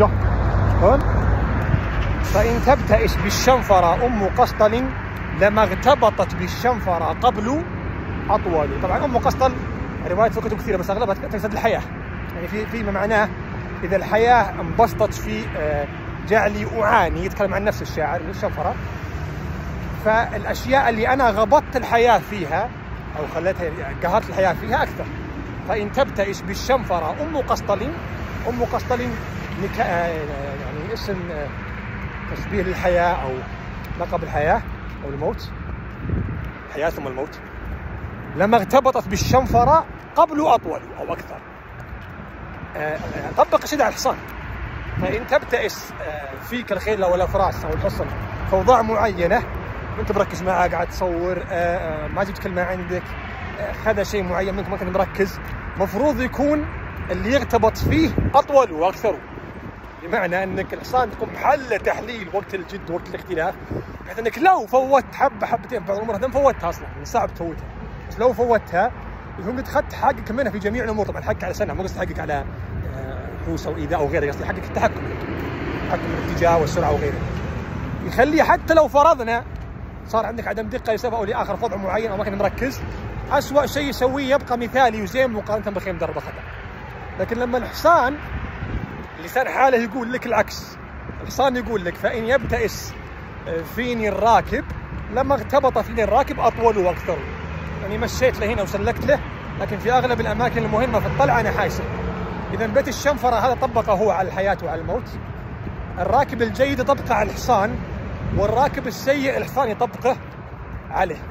يا هون فإن تبتئس بالشنفرة أم قسطل لما اغتبطت بالشنفرة قبل أطول. طبعا أم قسطل روايات في كتب كثيرة بس أغلبها تقصد الحياة. يعني في فيما معناه إذا الحياة انبسطت في آه، جعلي أعاني يتكلم عن نفس الشاعر الشنفرة. فالأشياء اللي أنا غبطت الحياة فيها أو خليتها قهرت الحياة فيها أكثر. فإن تبتئس بالشنفرة أم قسطل أم قسطل يعني اسم تشبيه للحياة أو لقب الحياة أو الموت. الحياة ثم الموت. لما ارتبطت بالشنفرة قبل أطول أو أكثر. طبق شدة على الحصان. فإن تبتئس فيك الخيل أو الأفراس أو الحصن فوضاء معينة وانت مركز معاه قاعد تصور ما جبت كلمة عندك. خذ شيء معين منك ما كنت مركز. مفروض يكون اللي يرتبط فيه أطول وأكثر. بمعنى أنك الحصان تكون محل تحليل وقت الجد وقت الاختلاف بحيث أنك لو فوت حبة حبتين بعض الأمور هذا فوتها أصلا من صعب تفوتها. بس لو فوتها يكون قد اخذت حقك منها في جميع الأمور. طبعا حقك على سنة مو قصدي حقك على حوس أو إيذاء أو غيره قصدي حقك التحكم تحكم الاتجاه والسرعة وغيره يخلي حتى لو فرضنا صار عندك عدم دقة لسبب أو لآخر في وضع معين أو ما كنت مركز. اسوء شيء يسويه يبقى مثالي وزين مقارنة بخير مدرب خطا لكن لما الحصان لسان حاله يقول لك العكس. الحصان يقول لك فإن يبتئس فيني الراكب لما ارتبط فيني الراكب أطول وأكثر. يعني مشيت لهنا وسلكت له لكن في أغلب الأماكن المهمة في الطلعة أنا حايسة. إذا بيت الشنفرة هذا طبقه هو على الحياة وعلى الموت. الراكب الجيد يطبقه على الحصان والراكب السيء الحصان يطبقه عليه.